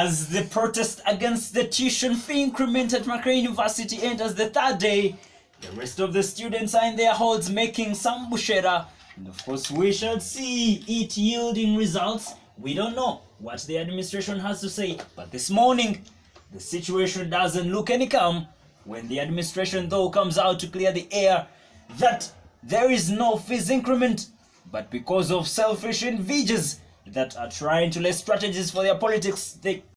As the protest against the tuition fee increment at Makerere University enters the third day, the rest of the students are in their halls making some bushera. And of course, we shall see it yielding results. We don't know what the administration has to say, but this morning, the situation doesn't look any calm when the administration, though, comes out to clear the air that there is no fees increment, but because of selfish individuals that are trying to lay strategies for their politics, they